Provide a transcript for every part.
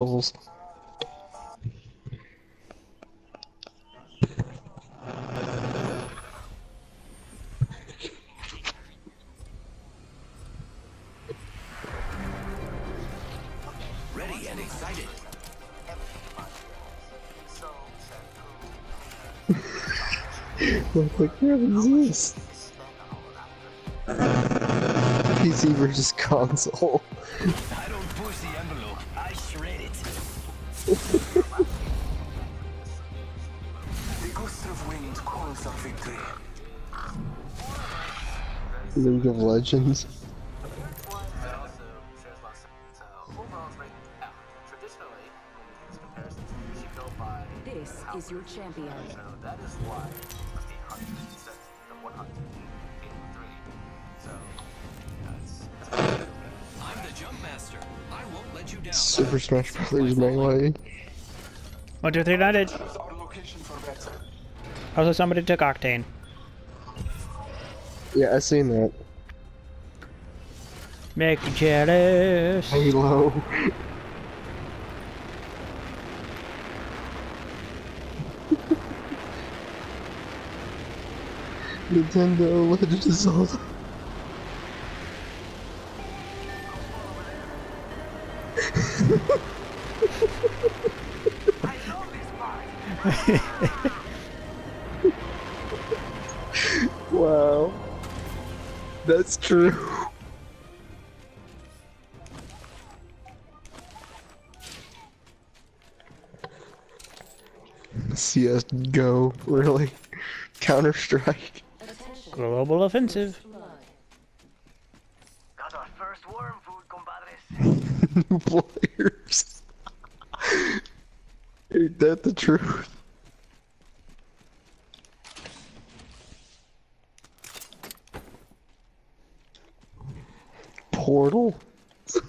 Balls. Ready and excited. What the crap is this? PC versus console. the ghost of wind calls of victory. League of Legends. It also shares lots of so overall it's right now. Traditionally, when these comparisons, you should go by This is your champion. So that is why Smash Bros. Melee. One, two, three, not it. Our location for better. Also, somebody took Octane. Yeah, I seen that. Make you jealous. Halo. Nintendo Legend of Zelda. Wow. That's true. See us CSGO, really? Counter Strike. Global offensive. got our first worm food, compadres. New players. Ain't that the truth? Portal? Let's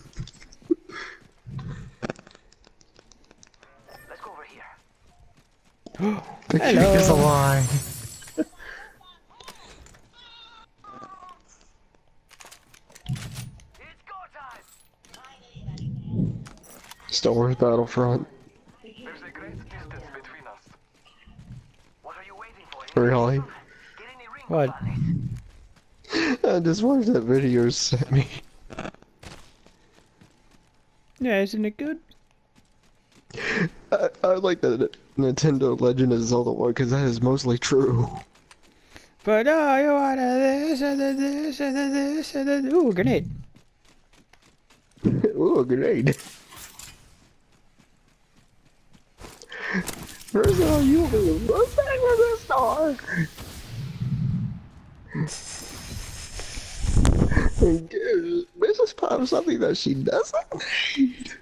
go over here. The Hello. cake is a lie. It's go time. Star Wars Battlefront. There's a great distance between us. What are you waiting for? Really? Get in the ring, What? compadres. I just watched that video you sent me. Yeah, isn't it good? I, I like the Nintendo Legend of Zelda one because that is mostly true. But oh, you want this and then this and then this and then ooh, grenade. Ooh, grenade. First of all, you run back with the star. And give Mrs. Pop something that she doesn't need.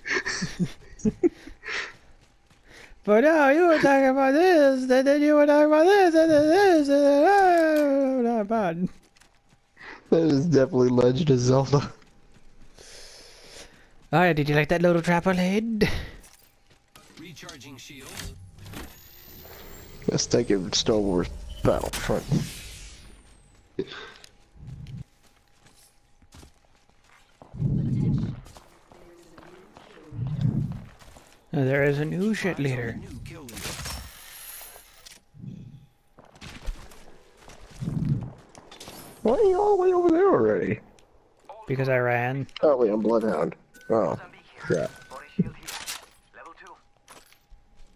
But oh, you were talking about this, and then you were talking about this, and then this, and then oh, not bad. That is definitely Legend of Zelda. Oh yeah, did you like that little trapper head? Recharging shields. Let's take it Star Wars Battlefront. There is a new shit leader. New. Why are you all the way over there already? Because I ran. Oh, wait, I'm Bloodhound. Oh, crap. Body shield here. Level two.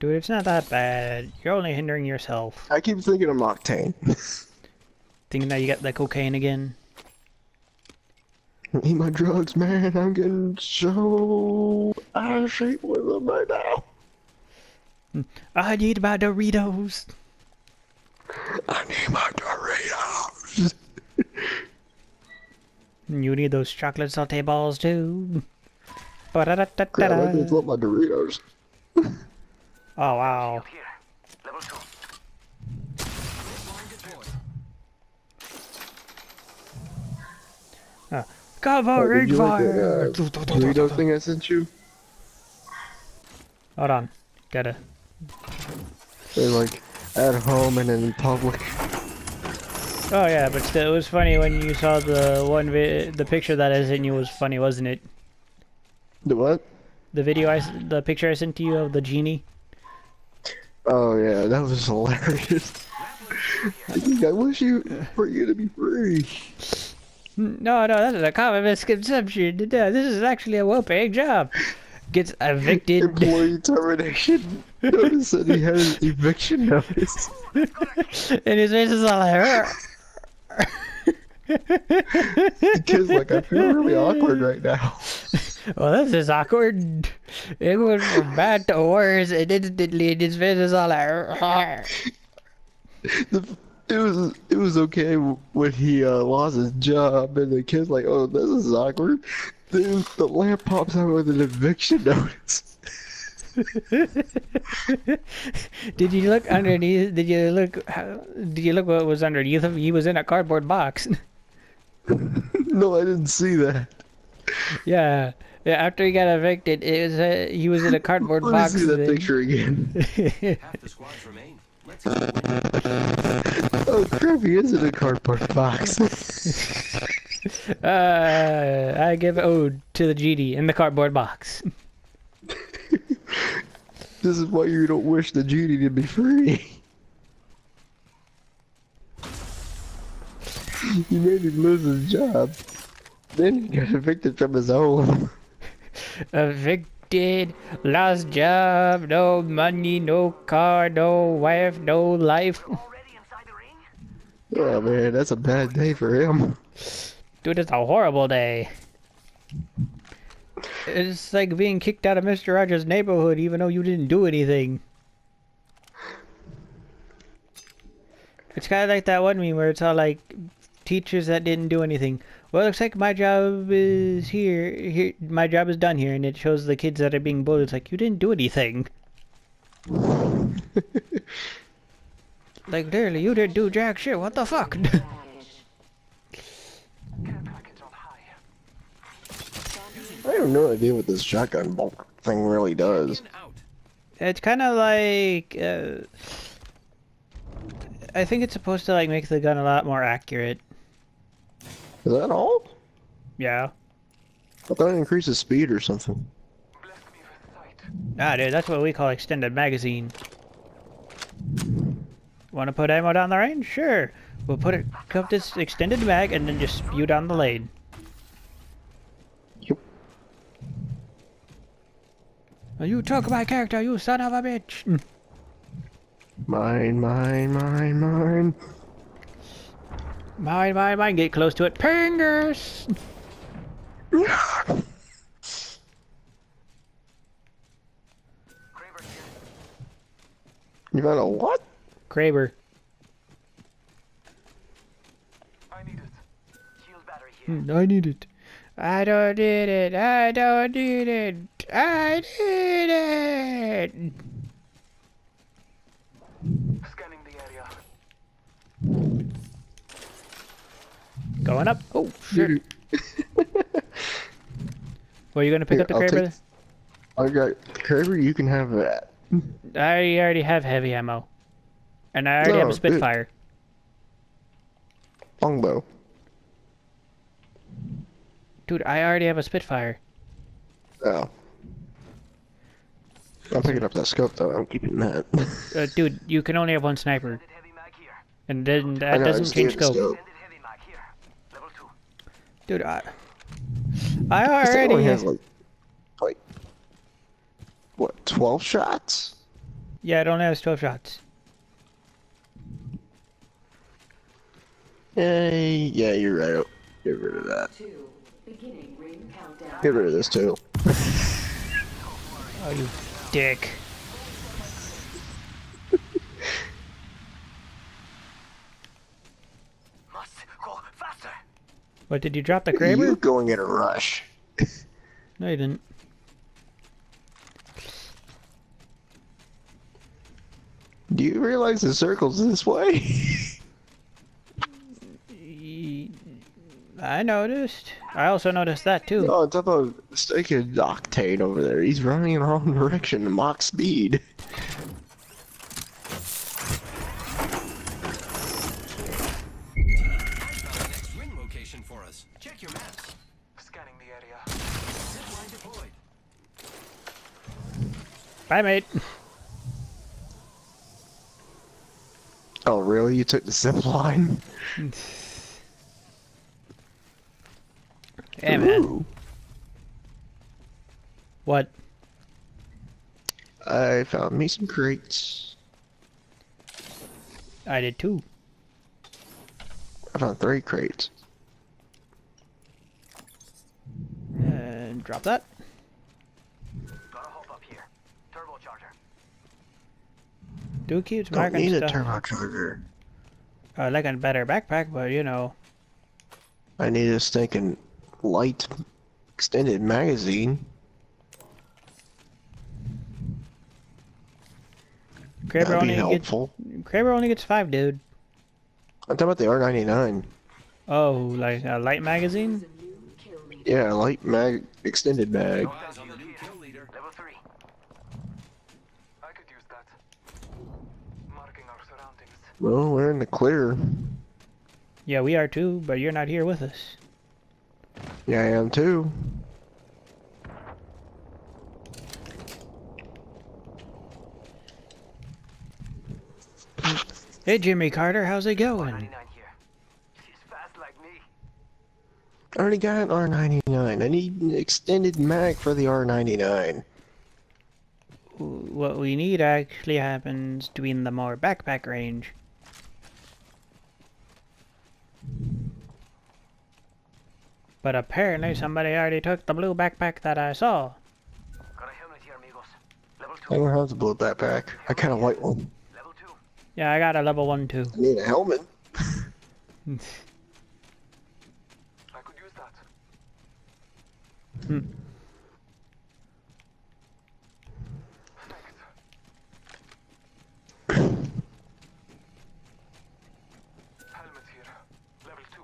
Dude, it's not that bad. You're only hindering yourself. I keep thinking of Octane. Thinking that you got the cocaine again. Eat my drugs, man. I'm getting so out of shape with them right now. Hmm. I need my Doritos. I need my Doritos. You need those chocolate saute balls too. Crap, I just want my Doritos. Oh wow. Here. Level two. Cover Oh, did ring you like the, uh, Dorito thing I sent you? Hold on. Gotta. They're like at home and in public. Oh yeah, but still, it was funny when you saw the one vi- the picture that I sent you was funny, wasn't it? The what? The video I, s- the picture I sent to you of the genie. Oh yeah, that was hilarious. I wish you for you to be free. No, no, that's a common misconception. This is actually a well-paying job. Gets evicted. Employee termination. Notice that he had an eviction notice. and his face is all like. Kid's like, I feel really awkward right now. well, this is awkward. It went from bad to worse, and instantly his face is all like. The, it was it was okay when he uh, lost his job, and the kid's like, "Oh, this is awkward." Then the lamp pops out with an eviction notice. Did you look underneath? Did you look? how- Did you look what was underneath him? He was in a cardboard box. no, I didn't see that. yeah. Yeah, after he got evicted, it was uh, he was in a cardboard Let me box. see that then- picture again. Half the squads remain. Let's get crap, he is in a cardboard box. Uh, I give ode to the GD in the cardboard box. this is why you don't wish the GD to be free. you made him lose his job. Then he got evicted from his home. Evicted, lost job, no money, no car, no wife, no life. Already inside the ring? Oh man, that's a bad day for him. Dude, it's a horrible day. It's like being kicked out of Mr. Rogers' neighborhood even though you didn't do anything. It's kind of like that one meme where it's all like teachers that didn't do anything. Well, it looks like my job is here. Here, my job is done here, and it shows the kids that are being bullied. It's like you didn't do anything. like literally, you didn't do jack shit. What the fuck? I have no idea what this shotgun bolt thing really does. It's kind of like uh, I think it's supposed to like make the gun a lot more accurate. Is that all? Yeah. I thought it increases speed or something. Ah, dude, that's what we call extended magazine. Want to put ammo down the range? Sure. We'll put it up this extended mag and then just spew down the lane. Yep. You took my character, you son of a bitch! Mm. Mine, mine, mine, mine. Mine, mine, mine. Get close to it. Pingers! You got a what? Kraber. I need it. Shield battery here. Mm, I need it. I don't need it. I don't need it. I need it. Scanning the area. Going up. Oh, shit. Well, you gonna pick Here, up the I'll Kraber? take- I got Kraber. You can have that. I already have heavy ammo. And I already have a dude. Spitfire. Longbow. Dude, I already have a Spitfire. Oh. I'm picking up that scope though. I'm keeping that. Uh, dude, you can only have one sniper. Extended heavy mag here. And then that know, doesn't change need scope. scope. Extended heavy mag here. Level 2. Dude, I... I already... only has like, like, what, 12 shots? Yeah, it only has 12 shots. Yay, yeah, you're right. Get rid of that. Two. Beginning ring countdown. Get rid of this too. Oh, you dick. Must go faster. What, did you drop the You Kraber? going in a rush. No, you didn't. Do you realize the circle's this way? I noticed. I also noticed that, too. oh, it's up a stake of Octane over there. He's running in the wrong direction, Mach speed. Found the next ring location for us. Check your maps. Scanning the area. Zipline deployed. Bye, mate. Oh, really? You took the zip line? Yeah, man. Ooh. What? I found me some crates. I did too. I found three crates. And drop that. Gotta hop up here. Turbocharger. Dude keeps Don't marking need a turbocharger. I like a better backpack, but you know. I need a stinking light extended magazine. Kraber That'd be only gets helpful. Kraber only gets five, dude. I'm talking about the R99. Oh, like a light magazine? There's a new kill leader. Yeah, light mag, extended mag. Eyes on the new kill leader. Level 3. I could use that. Marking our surroundings. Well, we're in the clear. Yeah, we are too, but you're not here with us. Yeah, I am too. Hey, Jimmy Carter, how's it going? 99 here. She's fast like me. I already got an R99. I need an extended mag for the R99. What we need actually happens to be in the more backpack range. But apparently somebody already took the blue backpack that I saw. Got a helmet here, amigos. Level I don't have the blue backpack. I kind of like one. Level 2. Yeah, I got a level one too. I need a helmet. I could use that. Hmm. Thanks. Helmet here. Level 2.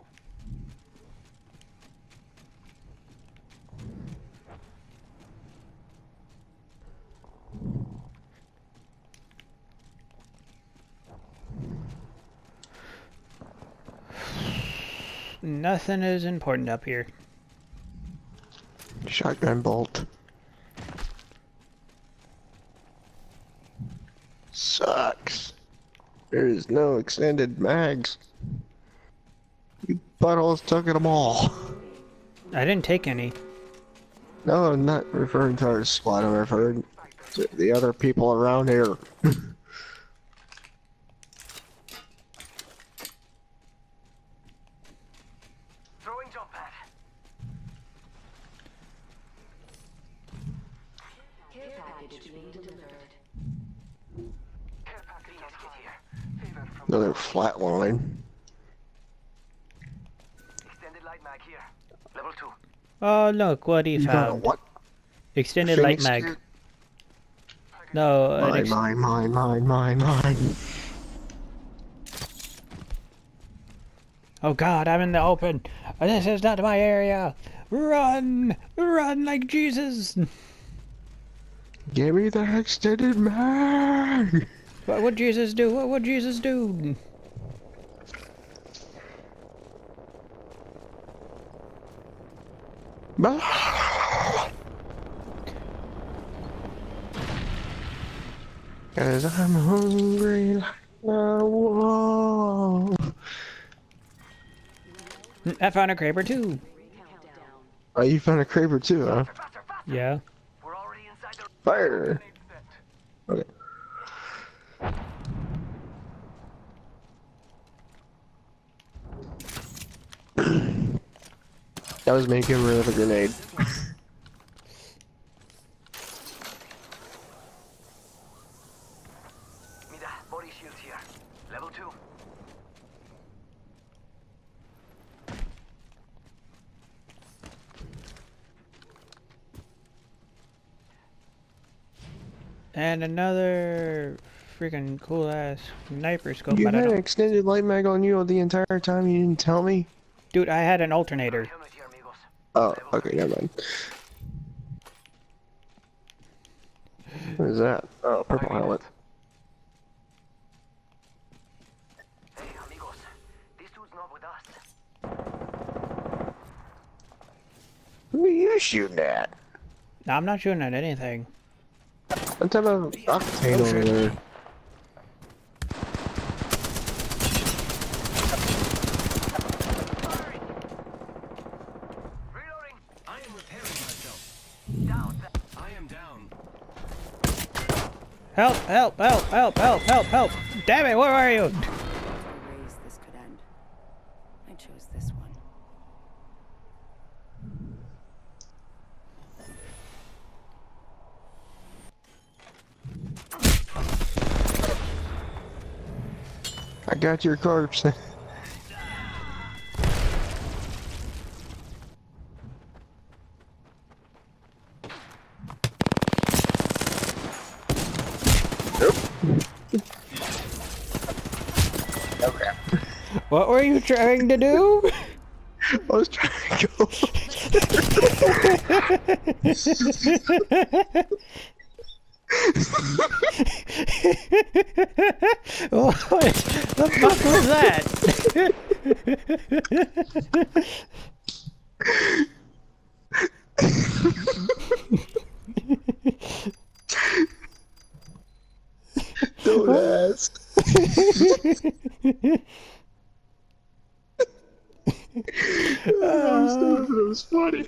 Nothing is important up here. Shotgun bolt. Sucks. There is no extended mags. You buttholes took them all. I didn't take any. No, I'm not referring to our squad. I'm referring to the other people around here. package being delivered. Care package on high here. Favor from Another Flatline. extended light mag here. Level 2. Oh, look what he You got a found. what? Extended light mag. kit? No, an Mine, ex- mine, mine, mine, mine, mine. Oh god, I'm in the open. This is not my area. Run! Run like Jesus! Give me the extended mag. What would Jesus do? What would Jesus do? Cause I'm hungry like a wolf. I found a Kraber too. Oh, you found a Kraber too, huh? Yeah. We're already inside the Fire. Okay. that was rid of a grenade. Mida, body shield here. Level 2. And another freaking cool ass sniper scope. You but I had an extended light mag on you the entire time. You didn't tell me. Dude, I had an alternator. Helmet here, amigos. Oh, okay, never mind. What is that? Oh, purple helmet. Hey, amigos. This dude's not with us. Who are you shooting at? No, I'm not shooting at anything. Let's have a octane over there. Reloading. I am repairing myself. Down. I am down. Help, help, help, help, help, help, help. Damn it, where are you? ways this could end. I chose this one. I got your corpse. What were you trying to do? I was trying to go. the fuck was that? Don't ask. Stupid, it was funny.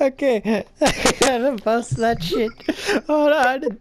Okay, I gotta bust that shit. Hold on.